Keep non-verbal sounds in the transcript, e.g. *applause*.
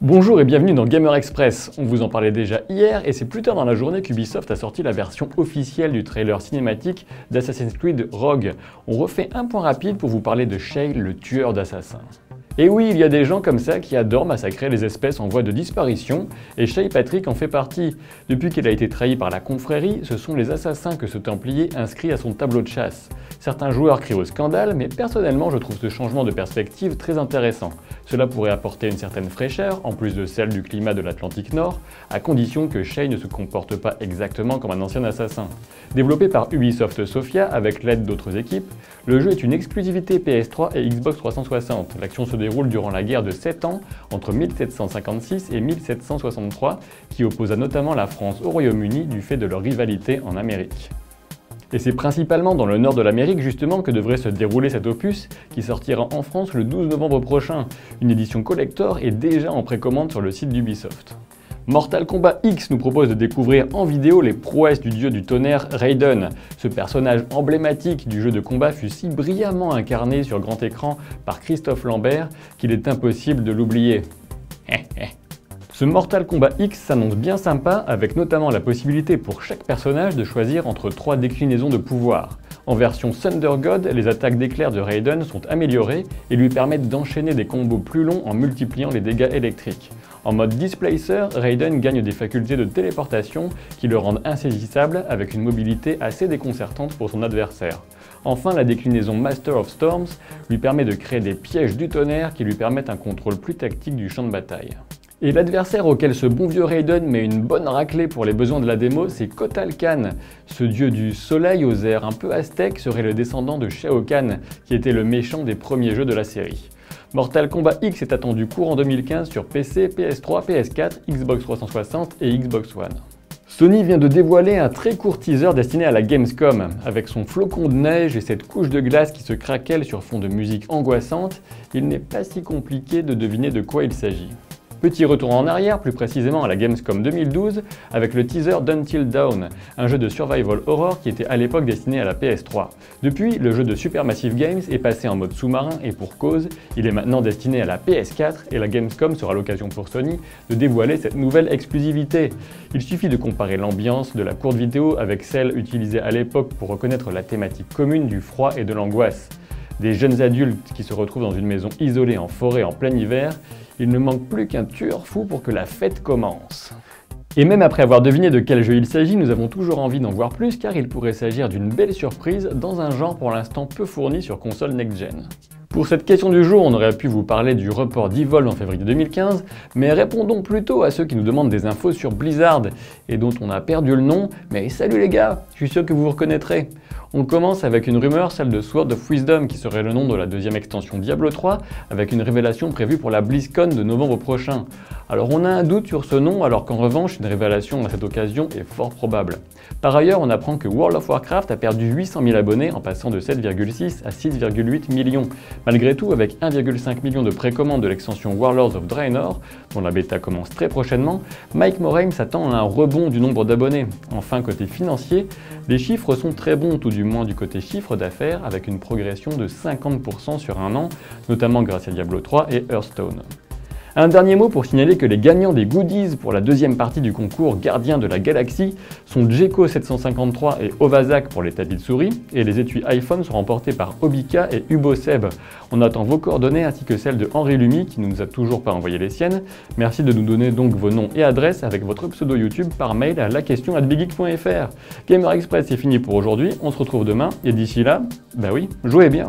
Bonjour et bienvenue dans Gamer Express. On vous en parlait déjà hier et c'est plus tard dans la journée qu'Ubisoft a sorti la version officielle du trailer cinématique d'Assassin's Creed Rogue. On refait un point rapide pour vous parler de Shay, le tueur d'assassins. Et oui, il y a des gens comme ça qui adorent massacrer les espèces en voie de disparition, et Shay Patrick en fait partie. Depuis qu'il a été trahi par la confrérie, ce sont les assassins que ce Templier inscrit à son tableau de chasse. Certains joueurs crient au scandale, mais personnellement je trouve ce changement de perspective très intéressant. Cela pourrait apporter une certaine fraîcheur, en plus de celle du climat de l'Atlantique Nord, à condition que Shay ne se comporte pas exactement comme un ancien assassin. Développé par Ubisoft Sofia avec l'aide d'autres équipes, le jeu est une exclusivité PS3 et Xbox 360. L'action se déroule durant la guerre de 7 ans entre 1756 et 1763 qui opposa notamment la France au Royaume-Uni du fait de leur rivalité en Amérique. Et c'est principalement dans le nord de l'Amérique justement que devrait se dérouler cet opus qui sortira en France le 12 novembre prochain. Une édition collector est déjà en précommande sur le site d'Ubisoft. Mortal Kombat X nous propose de découvrir en vidéo les prouesses du dieu du tonnerre Raiden. Ce personnage emblématique du jeu de combat fut si brillamment incarné sur grand écran par Christophe Lambert qu'il est impossible de l'oublier. *laughs* Ce Mortal Kombat X s'annonce bien sympa avec notamment la possibilité pour chaque personnage de choisir entre trois déclinaisons de pouvoir. En version Thunder God, les attaques d'éclairs de Raiden sont améliorées et lui permettent d'enchaîner des combos plus longs en multipliant les dégâts électriques. En mode Displacer, Raiden gagne des facultés de téléportation qui le rendent insaisissable avec une mobilité assez déconcertante pour son adversaire. Enfin, la déclinaison Master of Storms lui permet de créer des pièges du tonnerre qui lui permettent un contrôle plus tactique du champ de bataille. Et l'adversaire auquel ce bon vieux Raiden met une bonne raclée pour les besoins de la démo, c'est Kotal Khan. Ce dieu du soleil aux airs un peu aztèques serait le descendant de Shao Kahn, qui était le méchant des premiers jeux de la série. Mortal Kombat X est attendu court en 2015 sur PC, PS3, PS4, Xbox 360 et Xbox One. Sony vient de dévoiler un très court teaser destiné à la Gamescom. Avec son flocon de neige et cette couche de glace qui se craquelle sur fond de musique angoissante, il n'est pas si compliqué de deviner de quoi il s'agit. Petit retour en arrière, plus précisément à la Gamescom 2012, avec le teaser d'Until Dawn, un jeu de survival horror qui était à l'époque destiné à la PS3. Depuis, le jeu de Supermassive Games est passé en mode sous-marin et pour cause, il est maintenant destiné à la PS4 et la Gamescom sera l'occasion pour Sony de dévoiler cette nouvelle exclusivité. Il suffit de comparer l'ambiance de la courte vidéo avec celle utilisée à l'époque pour reconnaître la thématique commune du froid et de l'angoisse. Des jeunes adultes qui se retrouvent dans une maison isolée en forêt en plein hiver, il ne manque plus qu'un tueur fou pour que la fête commence. Et même après avoir deviné de quel jeu il s'agit, nous avons toujours envie d'en voir plus car il pourrait s'agir d'une belle surprise dans un genre pour l'instant peu fourni sur console next-gen. Pour cette question du jour, on aurait pu vous parler du report d'Evolve en février 2015, mais répondons plutôt à ceux qui nous demandent des infos sur Blizzard et dont on a perdu le nom, mais salut les gars, je suis sûr que vous vous reconnaîtrez. On commence avec une rumeur, celle de Sword of Wisdom, qui serait le nom de la deuxième extension Diablo 3, avec une révélation prévue pour la BlizzCon de novembre prochain. Alors on a un doute sur ce nom, alors qu'en revanche, une révélation à cette occasion est fort probable. Par ailleurs, on apprend que World of Warcraft a perdu 800 000 abonnés en passant de 7,6 à 6,8 millions. Malgré tout, avec 1,5 million de précommandes de l'extension Warlords of Draenor, dont la bêta commence très prochainement, Mike Morhaime s'attend à un rebond du nombre d'abonnés. Enfin, côté financier, les chiffres sont très bons, tout du moins du côté chiffre d'affaires, avec une progression de 50% sur un an, notamment grâce à Diablo 3 et Hearthstone. Un dernier mot pour signaler que les gagnants des goodies pour la deuxième partie du concours Gardien de la Galaxie sont Jeko 753 et Ovazac pour les tapis de souris, et les étuis iPhone sont remportés par Obika et Uboseb. On attend vos coordonnées ainsi que celles de Henri Lumi qui ne nous a toujours pas envoyé les siennes. Merci de nous donner donc vos noms et adresses avec votre pseudo YouTube par mail à la question Gamer Express c'est fini pour aujourd'hui, on se retrouve demain, et d'ici là, bah oui, jouez bien